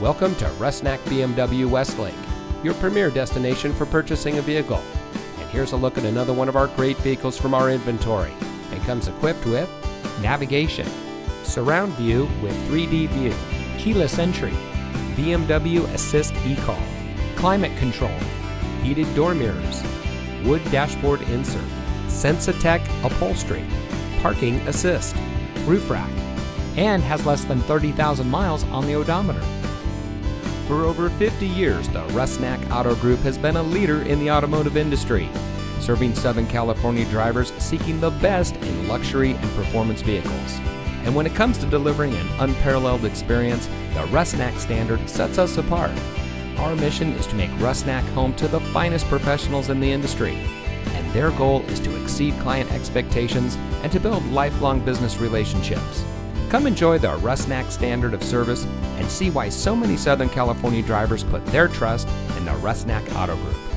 Welcome to Rusnak BMW Westlake, your premier destination for purchasing a vehicle. And here's a look at another one of our great vehicles from our inventory. And comes equipped with navigation, surround view with 3D view, keyless entry, BMW Assist eCall, climate control, heated door mirrors, wood dashboard insert, Sensatech upholstery, parking assist, roof rack, and has less than 30,000 miles on the odometer. For over 50 years, the Rusnak Auto Group has been a leader in the automotive industry, serving Southern California drivers seeking the best in luxury and performance vehicles. And when it comes to delivering an unparalleled experience, the Rusnak standard sets us apart. Our mission is to make Rusnak home to the finest professionals in the industry, and their goal is to exceed client expectations and to build lifelong business relationships. Come enjoy the Rusnak standard of service and see why so many Southern California drivers put their trust in the Rusnak Auto Group.